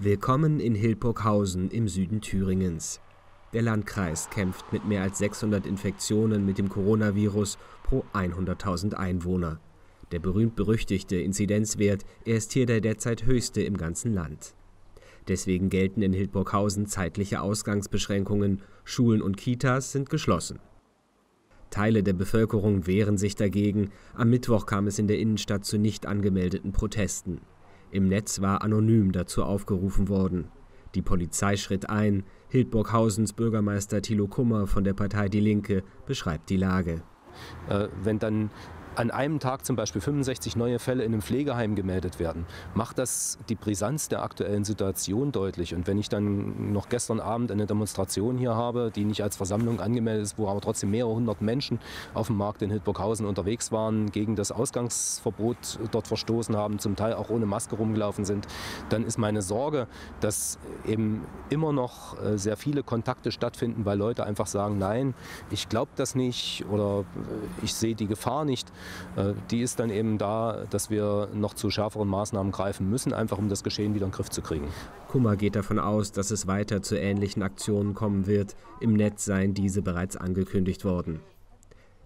Willkommen in Hildburghausen im Süden Thüringens. Der Landkreis kämpft mit mehr als 600 Infektionen mit dem Coronavirus pro 100.000 Einwohner. Der berühmt-berüchtigte Inzidenzwert, er ist hier der derzeit höchste im ganzen Land. Deswegen gelten in Hildburghausen zeitliche Ausgangsbeschränkungen, Schulen und Kitas sind geschlossen. Teile der Bevölkerung wehren sich dagegen, am Mittwoch kam es in der Innenstadt zu nicht angemeldeten Protesten. Im Netz war anonym dazu aufgerufen worden. Die Polizei schritt ein. Hildburghausens Bürgermeister Thilo Kummer von der Partei Die Linke beschreibt die Lage. Äh, wenn dann an einem Tag zum Beispiel 65 neue Fälle in einem Pflegeheim gemeldet werden, macht das die Brisanz der aktuellen Situation deutlich. Und wenn ich dann noch gestern Abend eine Demonstration hier habe, die nicht als Versammlung angemeldet ist, wo aber trotzdem mehrere hundert Menschen auf dem Markt in Hildburghausen unterwegs waren, gegen das Ausgangsverbot dort verstoßen haben, zum Teil auch ohne Maske rumgelaufen sind, dann ist meine Sorge, dass eben immer noch äh, sehr viele Kontakte stattfinden, weil Leute einfach sagen, nein, ich glaube das nicht oder äh, ich sehe die Gefahr nicht. Äh, die ist dann eben da, dass wir noch zu schärferen Maßnahmen greifen müssen, einfach um das Geschehen wieder in den Griff zu kriegen. Kummer geht davon aus, dass es weiter zu ähnlichen Aktionen kommen wird. Im Netz seien diese bereits angekündigt worden.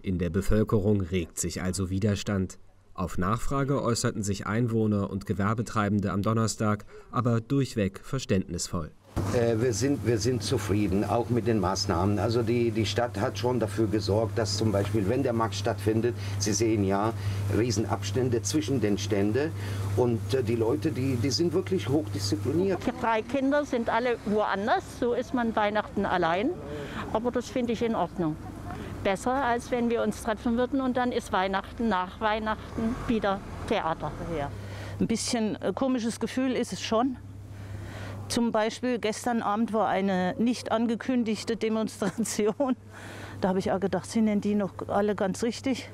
In der Bevölkerung regt sich also Widerstand. Auf Nachfrage äußerten sich Einwohner und Gewerbetreibende am Donnerstag aber durchweg verständnisvoll. Äh, wir, sind, wir sind zufrieden, auch mit den Maßnahmen. Also die, die Stadt hat schon dafür gesorgt, dass zum Beispiel, wenn der Markt stattfindet, Sie sehen ja Riesenabstände zwischen den Ständen und äh, die Leute, die, die sind wirklich hochdiszipliniert. Die drei Kinder sind alle woanders, so ist man Weihnachten allein, aber das finde ich in Ordnung. Besser, als wenn wir uns treffen würden und dann ist Weihnachten nach Weihnachten wieder Theater. Ja. Ein bisschen äh, komisches Gefühl ist es schon. Zum Beispiel gestern Abend war eine nicht angekündigte Demonstration. Da habe ich auch gedacht, sind denn die noch alle ganz richtig?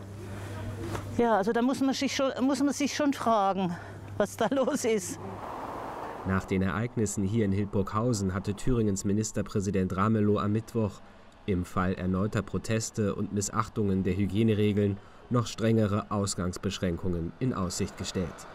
Ja, also da muss man sich schon, muss man sich schon fragen, was da los ist. Nach den Ereignissen hier in Hildburghausen hatte Thüringens Ministerpräsident Ramelow am Mittwoch im Fall erneuter Proteste und Missachtungen der Hygieneregeln noch strengere Ausgangsbeschränkungen in Aussicht gestellt.